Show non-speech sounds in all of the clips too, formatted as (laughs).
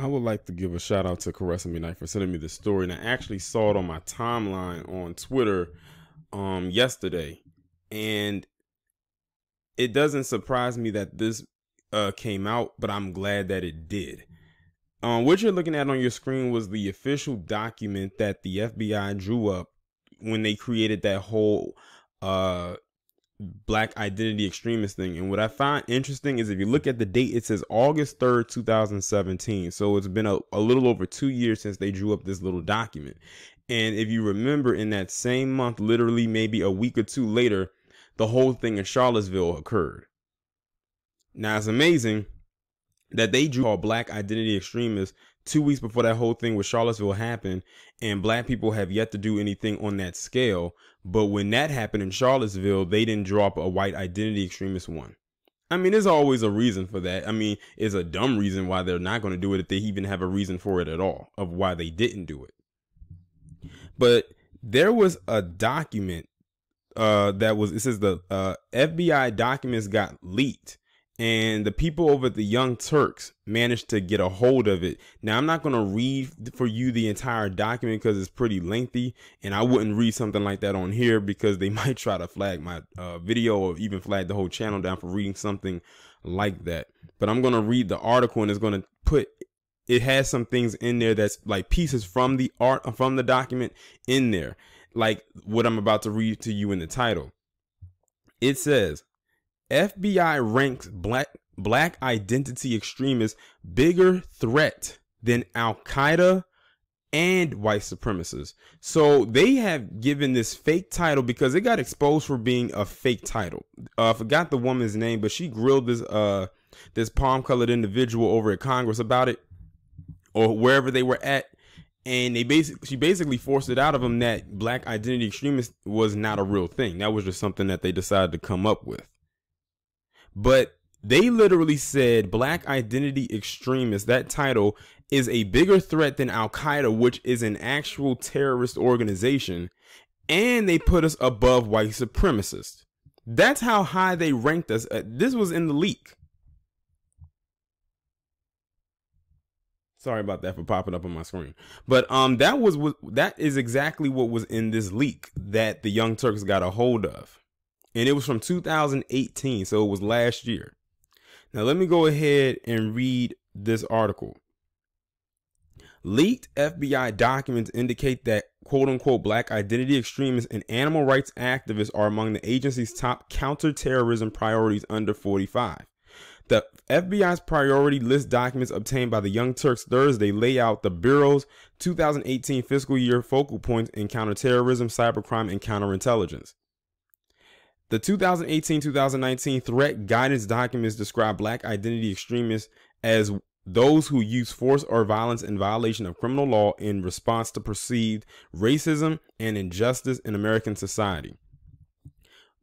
I would like to give a shout out to Caressa Midnight for sending me this story, and I actually saw it on my timeline on Twitter um yesterday, and it doesn't surprise me that this uh came out, but I'm glad that it did. Um, what you're looking at on your screen was the official document that the FBI drew up when they created that whole uh black identity extremist thing. And what I find interesting is if you look at the date, it says August 3rd, 2017. So it's been a, a little over two years since they drew up this little document. And if you remember, in that same month, literally maybe a week or two later, the whole thing in Charlottesville occurred. Now it's amazing that they drew all black identity extremists two weeks before that whole thing with Charlottesville happened, and black people have yet to do anything on that scale. But when that happened in Charlottesville, they didn't drop a white identity extremist one. I mean, there's always a reason for that. I mean, it's a dumb reason why they're not going to do it if they even have a reason for it at all of why they didn't do it. But there was a document uh, that was it says the uh, FBI documents got leaked and the people over at the Young Turks managed to get a hold of it. Now, I'm not going to read for you the entire document because it's pretty lengthy, and I wouldn't read something like that on here because they (laughs) might try to flag my uh, video or even flag the whole channel down for reading something like that. But I'm going to read the article and it's going to put it has some things in there that's like pieces from the art from the document in there, like what I'm about to read to you in the title. It says FBI ranks black black identity extremists bigger threat than Al Qaeda and white supremacists. So they have given this fake title because it got exposed for being a fake title. Uh, I forgot the woman's name, but she grilled this uh this palm colored individual over at Congress about it or wherever they were at. And they basically, she basically forced it out of them that black identity extremist was not a real thing. That was just something that they decided to come up with. But they literally said black identity extremists that title is a bigger threat than Al Qaeda, which is an actual terrorist organization. And they put us above white supremacists. That's how high they ranked us. Uh, this was in the leak. Sorry about that for popping up on my screen. But um that was what that is exactly what was in this leak that the Young Turks got a hold of and it was from 2018, so it was last year. Now, let me go ahead and read this article. Leaked FBI documents indicate that quote unquote black identity extremists and animal rights activists are among the agency's top counterterrorism priorities under 45. The FBI's priority list documents obtained by the Young Turks Thursday lay out the Bureau's 2018 fiscal year focal points in counterterrorism, cybercrime, and counterintelligence. The 2018 2019 threat guidance documents describe black identity extremists as those who use force or violence in violation of criminal law in response to perceived racism and injustice in American society.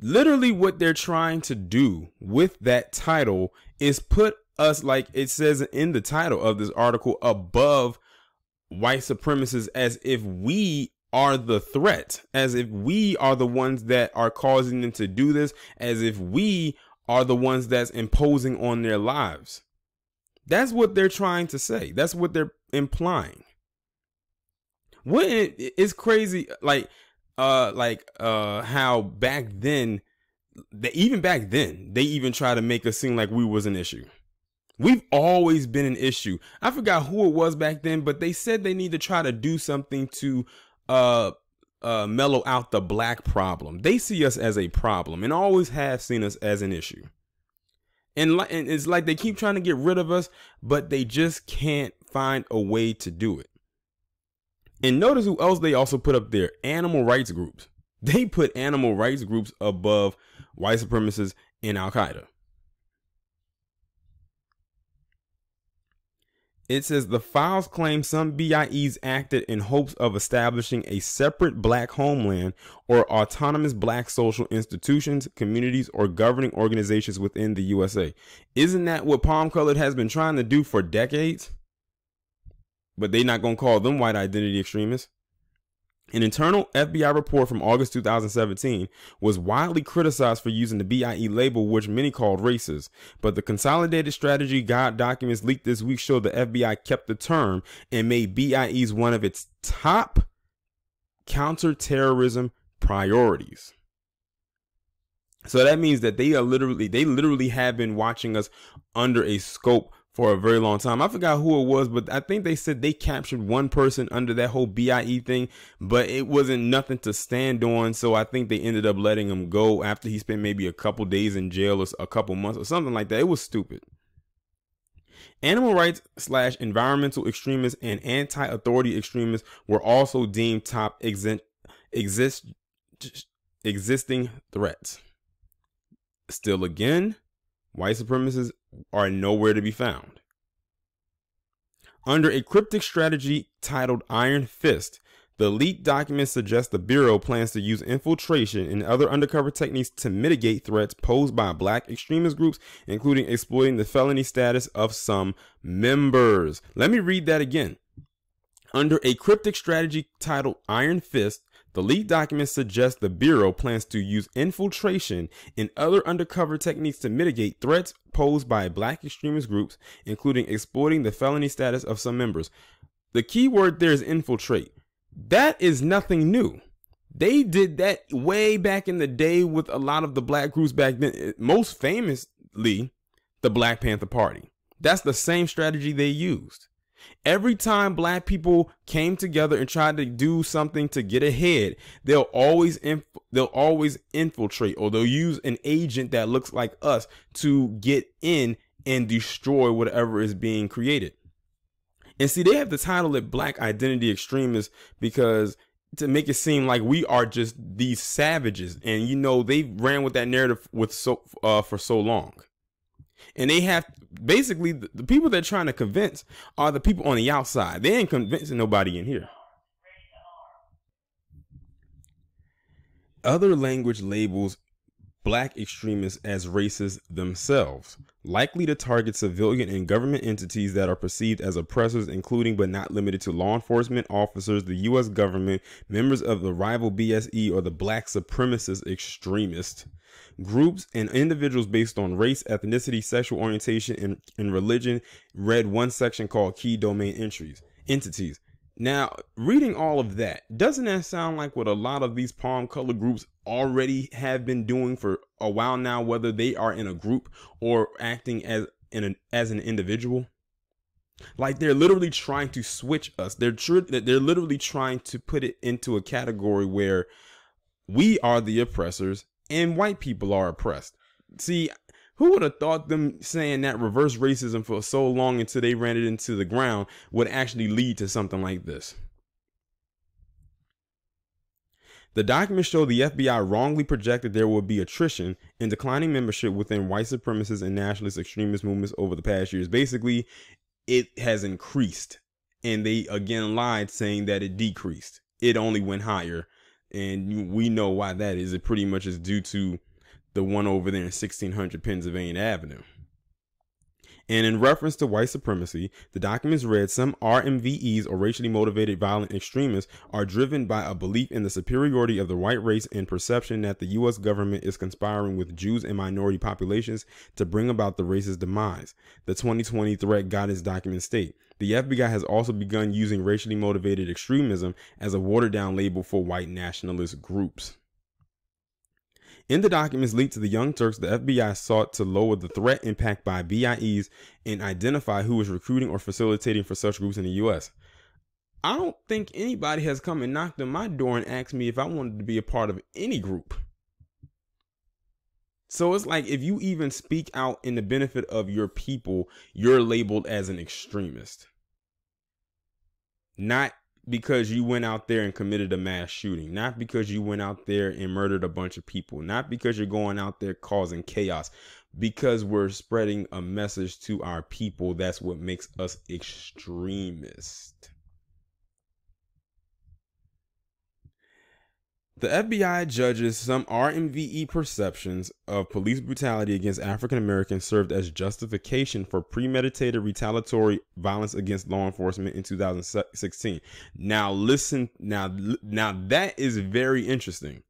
Literally, what they're trying to do with that title is put us, like it says in the title of this article, above white supremacists as if we are the threat, as if we are the ones that are causing them to do this, as if we are the ones that's imposing on their lives. That's what they're trying to say. That's what they're implying. What it's crazy, like, uh, like, uh, how back then, that even back then, they even try to make us seem like we was an issue. We've always been an issue. I forgot who it was back then, but they said they need to try to do something to uh uh mellow out the black problem. They see us as a problem and always have seen us as an issue. And, li- and it's like they keep trying to get rid of us, but they just can't find a way to do it. And notice who else they also put up there animal rights groups. They put animal rights groups above white supremacists and Al Qaeda. It says the files claim some BIEs acted in hopes of establishing a separate black homeland or autonomous black social institutions, communities, or governing organizations within the USA. Isn't that what Palm Colored has been trying to do for decades? But they're not going to call them white identity extremists. An internal FBI report from August 2017 was widely criticized for using the BIE label, which many called racist. But the Consolidated Strategy Guide documents leaked this week show the FBI kept the term and made BIEs one of its top counterterrorism priorities. So that means that they are literally, they literally have been watching us under a scope for a very long time. I forgot who it was, but I think they said they captured one person under that whole BIE thing, but it wasn't nothing to stand on. So I think they ended up letting him go after he spent maybe a couple days in jail or a couple months or something like that. It was stupid. Animal rights slash environmental extremists and anti-authority extremists were also deemed top exist existing threats. Still again, white supremacists are nowhere to be found. Under a cryptic strategy titled Iron Fist, the leaked documents suggest the Bureau plans to use infiltration and other undercover techniques to mitigate threats posed by black extremist groups, including exploiting the felony status of some members. Let me read that again. Under a cryptic strategy titled Iron Fist, the leaked documents suggest the Bureau plans to use infiltration and other undercover techniques to mitigate threats posed by black extremist groups, including exploiting the felony status of some members. The key word there is infiltrate. That is nothing new. They did that way back in the day with a lot of the black groups back then, eh, most famously, the Black Panther Party. That's the same strategy they used. Every time black people came together and tried to do something to get ahead, they'll always inf- they'll always infiltrate or they'll use an agent that looks like us to get in and destroy whatever is being created. And see, they have the title of black identity extremists because to make it seem like we are just these savages. And you know, they ran with that narrative with so uh, for so long and they have basically the, the people they're trying to convince are the people on the outside. They ain't convincing nobody in here. Other language labels black extremists as racists themselves, likely to target civilian and government entities that are perceived as oppressors, including but not limited to law enforcement officers, the U.S. government, members of the rival BSE, or the black supremacist extremist groups and individuals based on race, ethnicity, sexual orientation, and, and religion. Read one section called Key Domain Entries Entities. Now, reading all of that, doesn't that sound like what a lot of these palm color groups already have been doing for a while now, whether they are in a group or acting as an as an individual? Like they're literally trying to switch us. They're tr- they're literally trying to put it into a category where we are the oppressors and white people are oppressed. See, who would have thought them saying that reverse racism for so long until they ran it into the ground would actually lead to something like this? The documents show the FBI wrongly projected there would be attrition and declining membership within white supremacist and nationalist extremist movements over the past years. Basically, it has increased. And they again lied saying that it decreased. It only went higher and we know why that is. It pretty much is due to the one over there in 1600 Pennsylvania Avenue. And in reference to white supremacy, the documents read some RMVEs or racially motivated violent extremists are driven by a belief in the superiority of the white race and perception that the U.S. government is conspiring with Jews and minority populations to bring about the race's demise. The 2020 threat guidance document state the FBI has also begun using racially motivated extremism as a watered down label for white nationalist groups. In the documents leaked to the Young Turks, the FBI sought to lower the threat impact by BIEs and identify who was recruiting or facilitating for such groups in the U.S. I don't think anybody has come and knocked on my door and asked me if I wanted to be a part of any group. So it's like if you even speak out in the benefit of your people, you're labeled as an extremist. Not because you went out there and committed a mass shooting, not because you went out there and murdered a bunch of people, not because you're going out there causing chaos, because we're spreading a message to our people. That's what makes us extremist. The FBI judges some RMVE perceptions of police brutality against African Americans served as justification for premeditated retaliatory violence against law enforcement in 2016. Now listen, now now that is very interesting.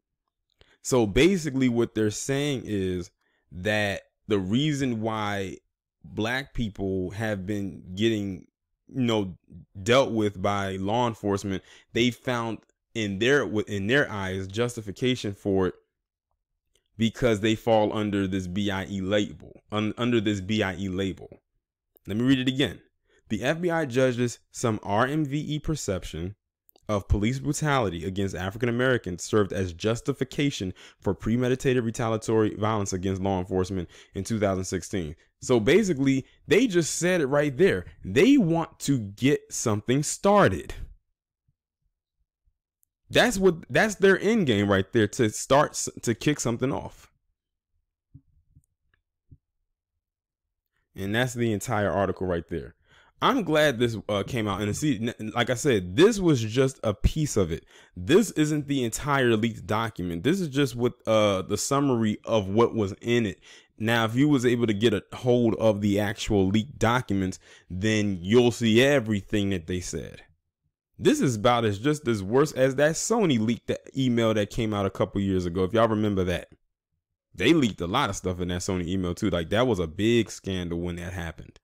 So basically what they're saying is that the reason why black people have been getting you know dealt with by law enforcement, they found in their in their eyes justification for it because they fall under this BIE label un, under this BIE label. Let me read it again. The FBI judges some RMVE perception of police brutality against African Americans served as justification for premeditated retaliatory violence against law enforcement in 2016. So basically, they just said it right there. They want to get something started. That's what that's their end game right there to start to kick something off. And that's the entire article right there. I'm glad this uh, came out and see, like I said, this was just a piece of it. This isn't the entire leaked document. This is just what uh, the summary of what was in it. Now, if you was able to get a hold of the actual leaked documents, then you'll see everything that they said. This is about as just as worse as that Sony leaked the email that came out a couple years ago. If y'all remember that, they leaked a lot of stuff in that Sony email too. Like that was a big scandal when that happened.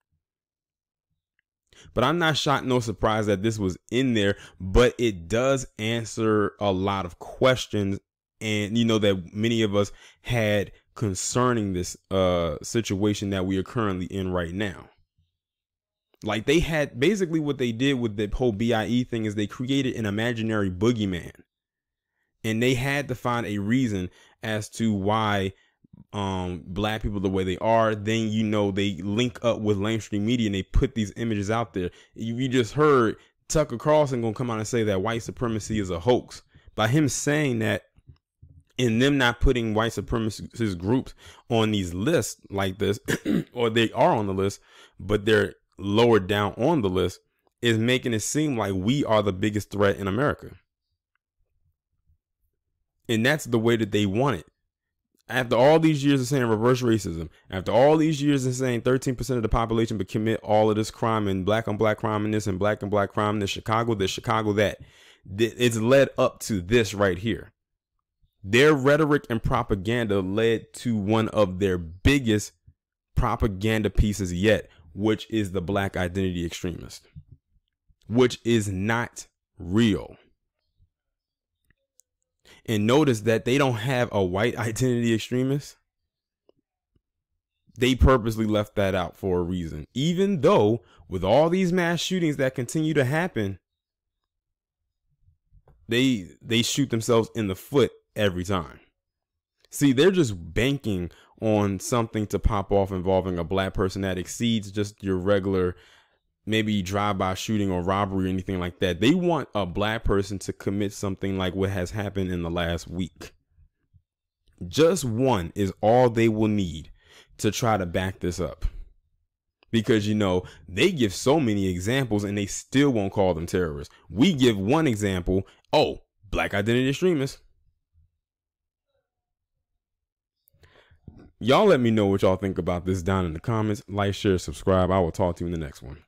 But I'm not shocked, no surprise that this was in there, but it does answer a lot of questions and you know that many of us had concerning this uh situation that we are currently in right now. Like they had basically what they did with the whole BIE thing is they created an imaginary boogeyman. And they had to find a reason as to why um black people the way they are then you know they link up with mainstream media and they put these images out there you, you just heard tucker carlson gonna come out and say that white supremacy is a hoax by him saying that and them not putting white supremacist groups on these lists like this (clears throat) or they are on the list but they're lower down on the list is making it seem like we are the biggest threat in America. And that's the way that they want it. After all these years of saying reverse racism, after all these years of saying 13% of the population would commit all of this crime and black on black crime and this and black on black crime in the Chicago, this, Chicago, that, it's led up to this right here. Their rhetoric and propaganda led to one of their biggest propaganda pieces yet, which is the black identity extremist, which is not real. And notice that they don't have a white (laughs) identity extremist. They purposely left that out for a reason. Even though, with all these mass shootings that continue to happen, they they shoot themselves in the foot every time. See, they're just banking on something to pop off involving a black person that exceeds just your regular maybe drive-by shooting or robbery or anything like that. They want a black person to commit something like what has happened in the last week. Just one is all they will need to try to back this up. Because you know, they give so many examples and they still won't call them terrorists. We give one example, oh, black identity extremists. Y'all let me know what y'all think about this down in the comments. Like, share, subscribe. I will talk to you in the next one.